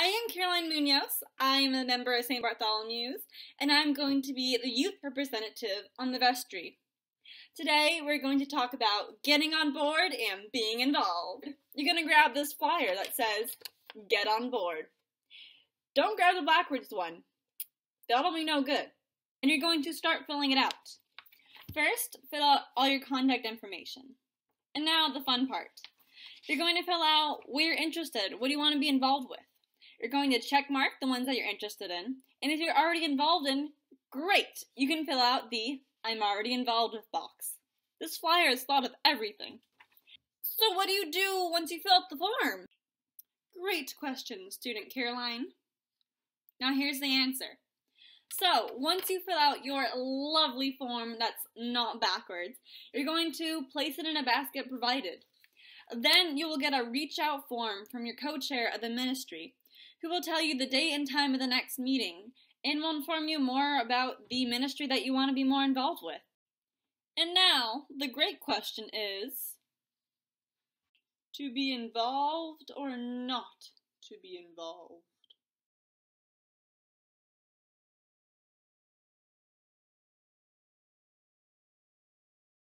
I am Caroline Munoz. I'm a member of St. Bartholomew's, and I'm going to be the youth representative on the vestry. Today, we're going to talk about getting on board and being involved. You're going to grab this flyer that says, Get on board. Don't grab the backwards one. That'll be no good. And you're going to start filling it out. First, fill out all your contact information. And now the fun part. You're going to fill out where you're interested. What do you want to be involved with? You're going to check mark the ones that you're interested in. And if you're already involved in, great! You can fill out the I'm already involved with box. This flyer has thought of everything. So what do you do once you fill out the form? Great question, student Caroline. Now here's the answer. So, once you fill out your lovely form that's not backwards, you're going to place it in a basket provided. Then you will get a reach out form from your co chair of the ministry, who will tell you the date and time of the next meeting and will inform you more about the ministry that you want to be more involved with. And now, the great question is to be involved or not to be involved?